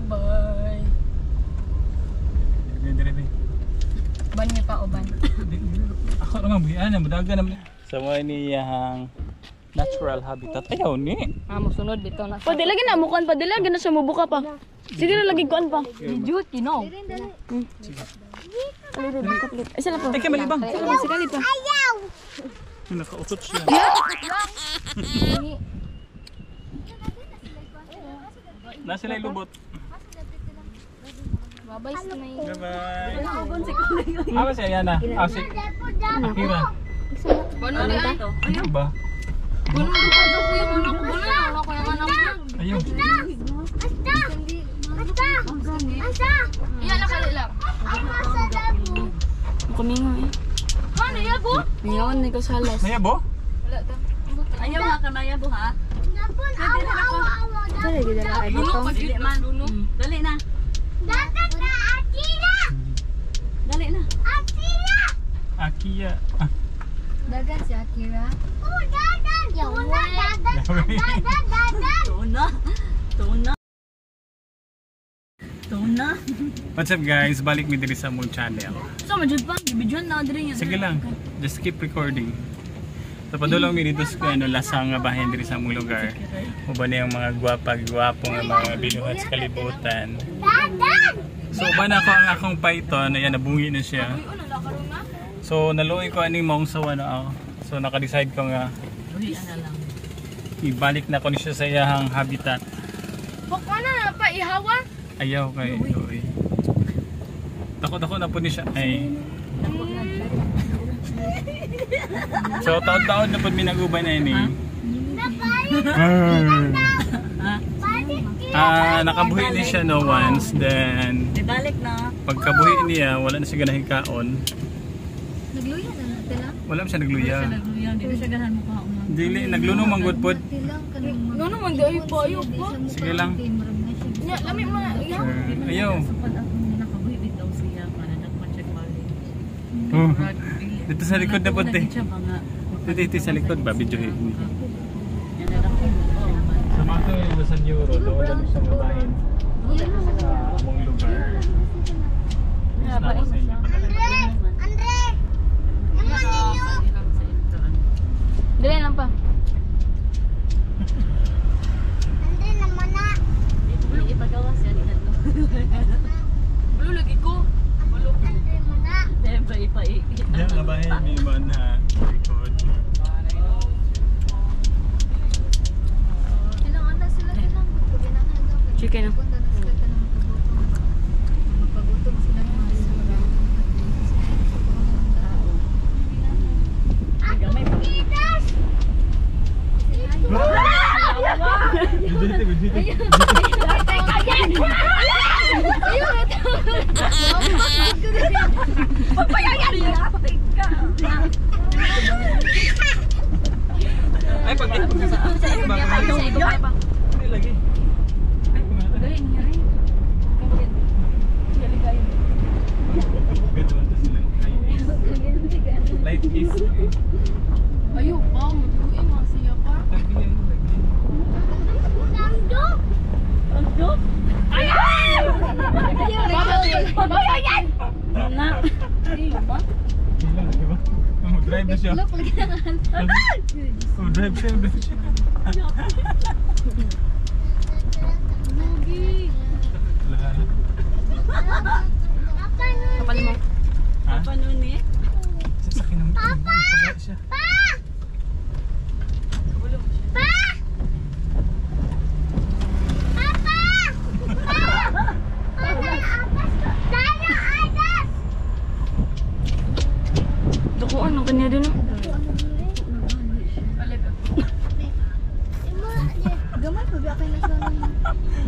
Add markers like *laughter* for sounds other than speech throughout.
bye-bye. Dire dire. Ban niya pa o ban? *laughs* Ako lang ang buhian, madaga naman. Sa mga niyang natural habitat. Ayaw ni. Ah, musunod dito na. Di lagi na mukuan pa, di lagi na siya mubuka pa. Sige na lagi kuan pa. Jut, you know. Rin, kaplit. Ay, sila po. Kay malibang. Sila po, sikali pa. Nakautot siya. Nasa na lubot. Bye-bye, Snay. Bye-bye. Ah, si Ayana. Ah, si Akira. Bano na ito? Ayaw ba? Bano na ito ko yung anak ko. Na anak ko yung anak ko. Ayaw. Iya lang kali lang. Kami nga eh. Ano yan ko? Ngayon, hindi ko salas. Naya bo? Wala ta. Ayaw nga kanaya bo ha. Kaya lagi dala ay Duno pa dito man. Duno. Dali na. Dali na. Akia. Ah, Dagan si Akira. Tuna. Tuna. Tuna. What's up guys? Balik mi diri sa mong channel. So, majud pa. Bibidyon na, diri Sige lang. Just keep recording. So padulong mi dito sa ano lasang nga bahin diri sa mong lugar. Uban na yung mga gwapa-gwapo nga mga binuhat sa kalibutan. So uban ako ang akong python, ayan nabungi na siya. So naluoy ko ani mong sawa na ako. So naka-decide ko nga Uy, ana lang. ibalik na ko ni siya sa iyang habitat. Bok na pa ihawa. Ayaw kay Uy. Takot ako na po ni siya. Ay. *laughs* So taon-taon na po minagubay na ini. Ah, nakabuhi ni siya no once then Ibalik na. pagkabuhi niya wala na siya ganahin kaon. Nagluya na natin lang. Wala man siya nagluya. Siya nagluyan. Di na siya ganahan mo ka. Dili naglunong manggod pod. Ano man di ay pa ayo pa. Sige lang. Nya lami mo siya. Balik. Oh. Dito sa likod po. Siya mga. Dito, dito sa likod ba video lang po. Sa mga to yung sa Euro, wala na siyang gabahin sa among lugar. Mas na ako sa inyo. Dili lang pa. Ipagawas yan. Bulo lagi ko. Bulo ko. Siyempre, ipai. Diyan gabahin may man ha likod. Chicken na. Gamay pa. Dito, dito. Ay, pag ito sa ba? Ay, lagi. Ay, kumata. Ganito lang to sila. Ay, Life is Ayo pa. Uy, masaya pa. lagi yan, lagi. Bilang, di ba? Oh, drive na siya. Oh, drive siya, drive siya. Lahat. Kapalin mo. Ha? Paano ni? Sasakyan ng Papa! Pagka siya. Dukuan, ang kanya din. oh.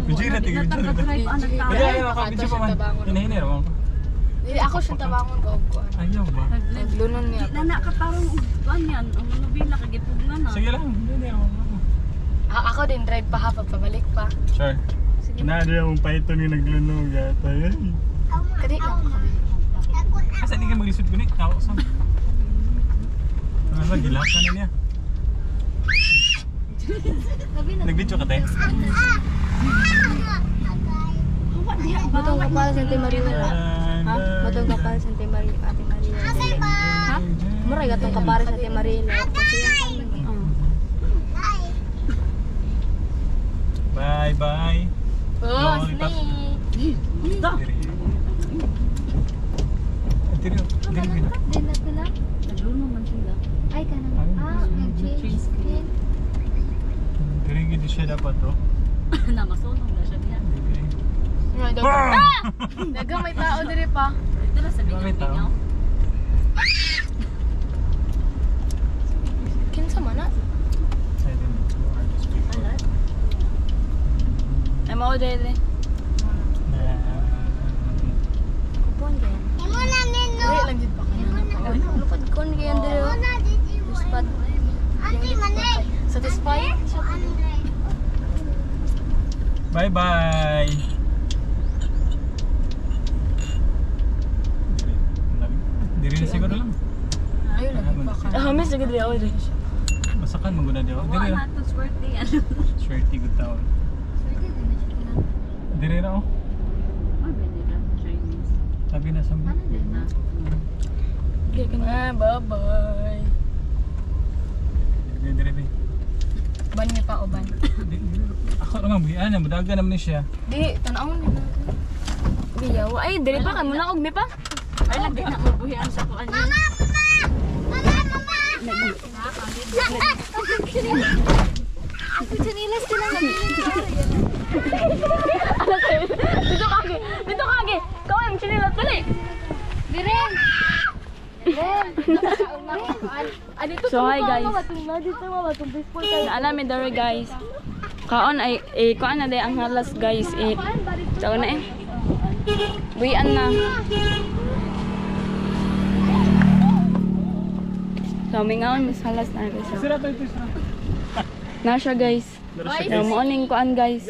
Medyo na tingin ang nagtawag. Kaya ayaw ako, medyo pa man. Hinahinay naman ko. Dili ako siya tabangon ko ko. Ayaw ba? Naglunon niya. Di na nakatarong uban yan. Ang nabila kagipugan na. Sige lang, hindi ako. Ah, ako din drive pa ha pabalik pa. Sure. Nada yung python yung naglunog yata. Ay. Kadi lang. Asa di ka maglisod ko ni? Tao sa. Ano ba, gilasa na niya. *laughs* Nag-video ka tayo? Kapal sa Ate Maria. Ha? Matong kapal sa Ate Maria, Ate Maria. Ha? Mura gatong kapal sa Ate Maria. Bye bye. Oh, lipat. Da. Diri, diri, diri. Din na sila. Nagluno man sila. Ay, kanang. Ah, nag-change skin. Diri gid siya dapat to. Na masunog na siya diyan. Ah! Dagang may tao diri pa. Ito na sabi niyo tao? niyo. Kinsa man na? Ay mao diri. Kupon kaya. Imo na nino. Dili lang pa kanya. Lupad kon kaya diri. oh. na dito. Luspad. Ate manay. Satisfied? Bye bye. Diri na siguro lang. Ayun lagi pa ka. Ah, miss gid diri ako diri. Masakan maguna di ako. Diri. na to swerte ano. Swerte good taon. Diri na oh. Ay, pwede ka. Chinese. Sabi na sa Ano din na? Okay ka na. Bye-bye. Diri diri. diri. Ban niya pa o ban? Di- di- Ako ang buhian, mudaga naman ni siya. Di, tanawon nila. Biyaw. Ay, diri pa kan muna og mi pa. Ay, lagi na mabuhian sa kuan niya. Ako chinilas sila na Ano kayo? Dito kage. Dito kage. Kaway ang chinilat dali. Biren. So hi guys. Naalam mi dere guys. Kaon ay eh kaon na day ang halas guys eh. Tao na eh. Buyan na. So mingaon mis halas na guys. Sira to ito sira. na siya guys. So morning kuan guys.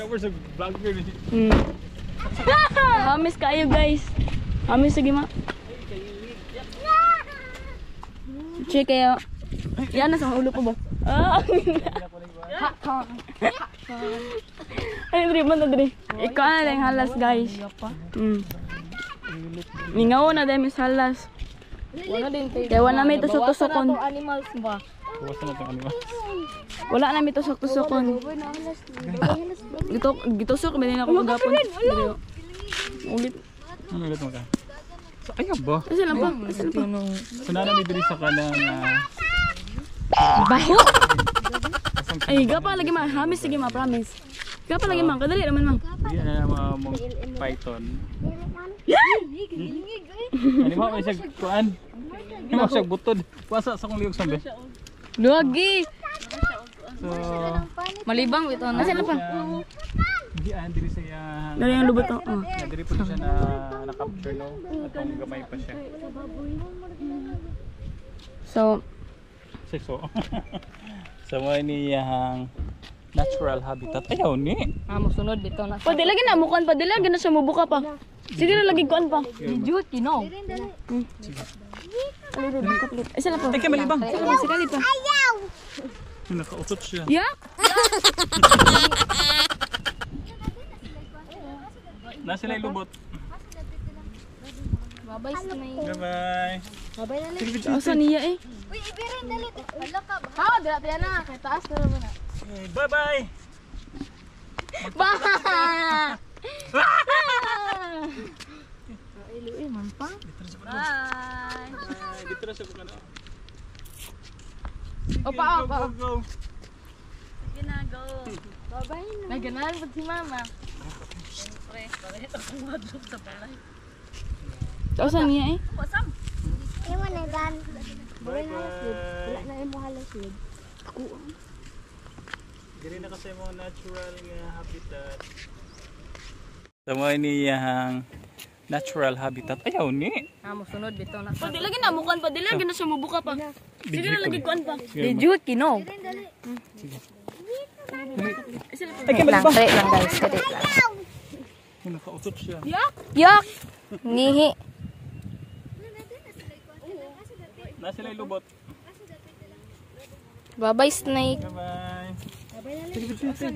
Hmm. Hamis kayo guys. Hamis sige ma. Check kayo. Yan na sa ulo ko ba? Ah. Ay, diri man na diri. Ikaw na lang halas guys. Hmm. Mingaw na dahil mis halas. Wala din Kaya wala may tusok-tusokon. animals ba? Kuwasan na itong animal. Wala na may tusok-tusokon. Gito gitusok ba din ako. Diri. oh. Ulit. Ano ulit mo ka? Ayaw ba? Asa lang pa? Asa lang pa? So, nana may diri sa kanang uh, Baho! Ay, gapa lagi ma. Hamis sige ma, promise. Gapa lagi ma. Kadali naman ma. Di na mga mong python. Ano mo siya kuan? Ano mo siya butod? Wasa sa kong liog sambe. Luagi! So, Malibang ito na. Asa lang pa? Hindi ah, diri sa iya. Dari ang lubot to. Oh. Na diri po siya na na-capture no. Atong gamay pa siya. So, Sexo. *laughs* sa mga niyang natural habitat. Ayaw ni. ah, sunod dito na. Pa, lagi na mukuan pa. Lagi na siya mubuka pa. Sige na lagi kuan pa. Jut, kino. Isa lang. Ay, kay malibang. Isa lang, sikali pa. Nakautot siya. Yak! Na sila lubot. Babay sa may. Bye-bye. Asa niya eh? Uy, ibirin dali. Hala ka ba? Ha, dila tayo na. Kay taas na naman na. Bye-bye. Ba! Bye. Dito na siya bukan. Opa, opa. Go, go. Sige na, go. Naganahan pa si mama. Siyempre, pareho akong wadlog sa balay. Asa niya eh? Pasam. Imo na gan. Bye-bye. Na imo halos yun. Diri na kasi mga natural nga habitat. Sa mga niyang natural habitat. Ayaw ni. Ah, mo sunod dito na. Di lagi na mukuan pa. Di lagi na siya mubuka pa. Sige na lagi kuan pa. Sige. Jut, kino. Ay, kay malibang. lang guys, kadi lang. Nakautot siya. Yak! Yak! Nihi. Na sila lubot. Bye-bye, snake. Bye-bye. Ba?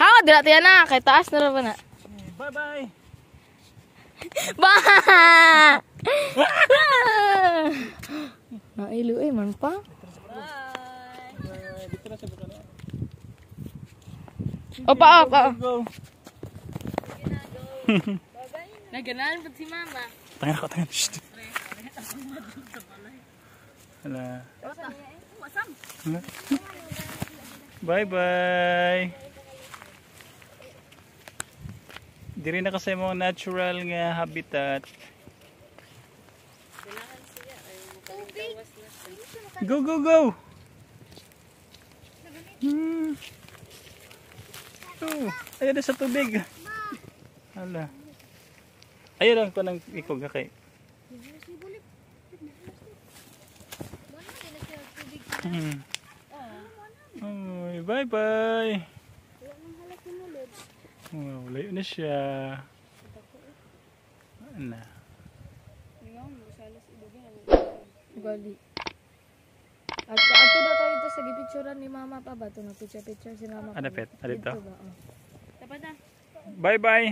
Ha, dila tayo na. Kay taas na naman na. Bye-bye! Ba! Nailo eh, man pa. Opa, opa. Go! Naganahan pa si mama. Tangan ako, tangan. Shh. Hala. Hala. Bye-bye! Diri na kasi mga natural nga habitat. Go, go, go! Hmm. Oh, ayun sa tubig. Hala. Ayun lang ko nang ikog kay. Hmm. Oy, bye bye. Wow, layo na siya. Ano? Gali. At ato daw tayo dito sa gipicturean ni mama pa ba? Ito na picture-picture si mama. Ano pet? Ano ito? Dito ba? Oh. Dapat na. Bye bye.